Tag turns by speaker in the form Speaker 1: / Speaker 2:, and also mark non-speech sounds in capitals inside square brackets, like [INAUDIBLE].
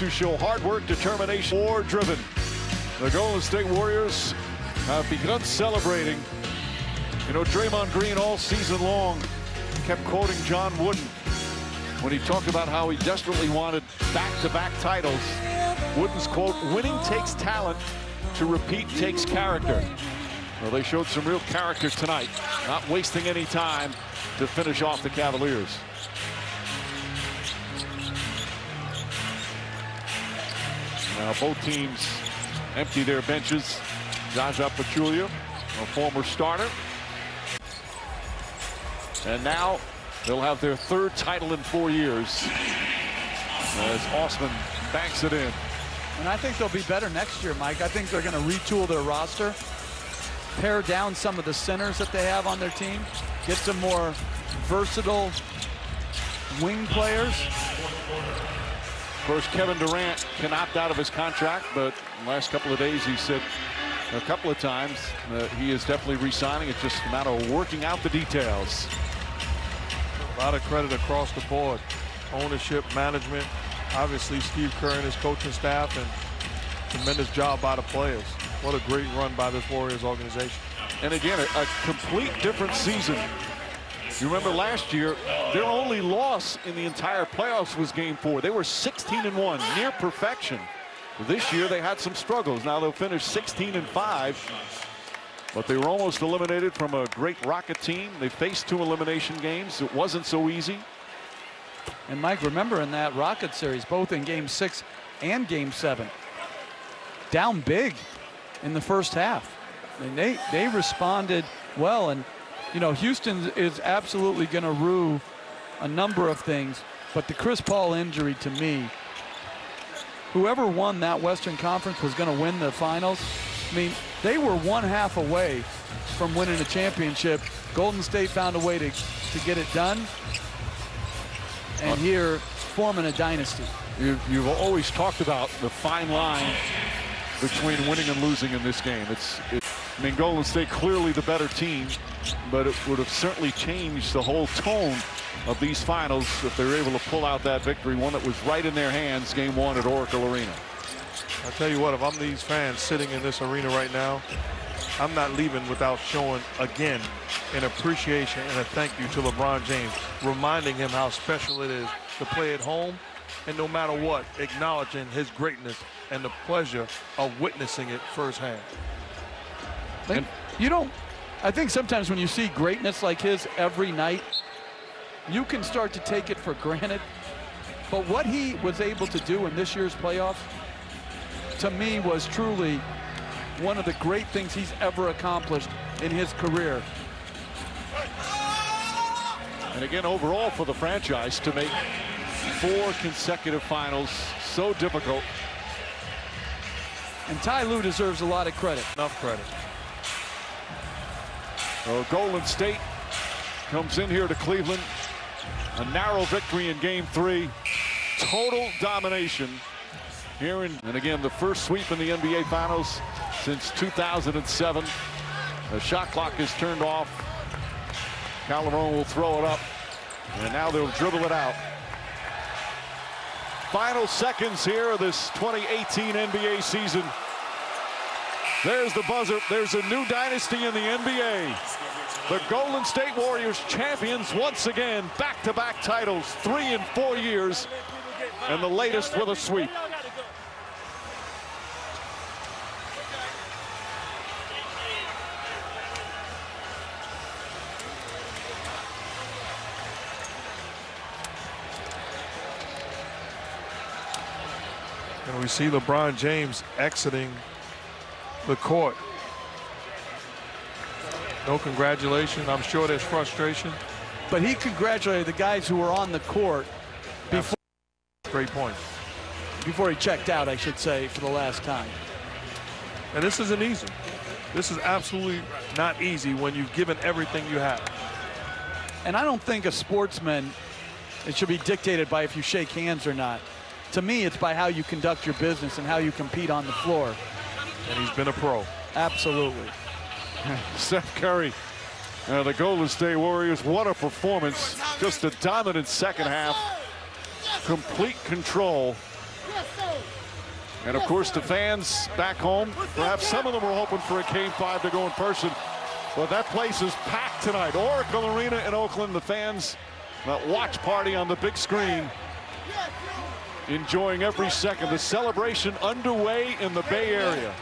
Speaker 1: who show hard work, determination, or driven. The Golden State Warriors have begun celebrating. You know, Draymond Green all season long kept quoting John Wooden when he talked about how he desperately wanted back-to-back -back titles. Wooden's quote, winning takes talent, to repeat takes character. Well, they showed some real character tonight, not wasting any time to finish off the Cavaliers. Now both teams empty their benches. Zaza Pachulia, a former starter. And now they'll have their third title in four years as Osman banks it in.
Speaker 2: And I think they'll be better next year, Mike. I think they're going to retool their roster, pare down some of the centers that they have on their team, get some more versatile wing players.
Speaker 1: Course, Kevin Durant can opt out of his contract, but last couple of days he said a couple of times that he is definitely re-signing. It's just a matter of working out the details.
Speaker 3: A lot of credit across the board. Ownership, management, obviously Steve Kerr and his coaching staff, and tremendous job by the players. What a great run by this Warriors organization.
Speaker 1: And again, a, a complete different season. You remember last year, their only loss in the entire playoffs was game four. They were 16 and one, near perfection. This year they had some struggles. Now they'll finish 16 and five, but they were almost eliminated from a great Rocket team. They faced two elimination games. It wasn't so easy.
Speaker 2: And Mike, remember in that Rocket series, both in game six and game seven, down big in the first half. Mean, they, they responded well. And, you know, Houston is absolutely going to rue a number of things. But the Chris Paul injury to me, whoever won that Western Conference was going to win the finals. I mean, they were one half away from winning a championship. Golden State found a way to, to get it done and here forming a dynasty.
Speaker 1: You've, you've always talked about the fine line between winning and losing in this game. It's, it, I mean, Golden State clearly the better team, but it would have certainly changed the whole tone of these finals if they were able to pull out that victory, one that was right in their hands, game one at Oracle Arena.
Speaker 3: I'll tell you what, if I'm these fans sitting in this arena right now, I'm not leaving without showing again an appreciation and a thank you to LeBron James, reminding him how special it is to play at home and no matter what, acknowledging his greatness and the pleasure of witnessing it firsthand.
Speaker 2: And you don't, I think sometimes when you see greatness like his every night, you can start to take it for granted. But what he was able to do in this year's playoffs, to me, was truly one of the great things he's ever accomplished in his career.
Speaker 1: And again, overall for the franchise to make four consecutive finals so difficult.
Speaker 2: And Ty Lue deserves a lot of credit.
Speaker 3: Enough credit.
Speaker 1: So Golden State comes in here to Cleveland. A narrow victory in game three. Total domination here in, and again, the first sweep in the NBA Finals since 2007. The shot clock is turned off. Calderon will throw it up. And now they'll dribble it out. Final seconds here of this 2018 NBA season. There's the buzzer. There's a new dynasty in the NBA. The Golden State Warriors champions once again, back-to-back -back titles, three in four years, and the latest with a sweep.
Speaker 3: And we see LeBron James exiting the court. No congratulations. I'm sure there's frustration.
Speaker 2: But he congratulated the guys who were on the court before.
Speaker 3: Great point.
Speaker 2: Before he checked out, I should say, for the last time.
Speaker 3: And this isn't easy. This is absolutely not easy when you've given everything you have.
Speaker 2: And I don't think a sportsman, it should be dictated by if you shake hands or not. To me, it's by how you conduct your business and how you compete on the floor.
Speaker 3: And he's been a pro.
Speaker 2: Absolutely. [LAUGHS]
Speaker 1: Steph Curry, uh, the Golden State Warriors, what a performance. Just a dominant second half. Complete control And of course, the fans back home, perhaps some of them were hoping for a game five to go in person. But that place is packed tonight. Oracle Arena in Oakland, the fans, that watch party on the big screen, enjoying every second. The celebration underway in the Bay Area.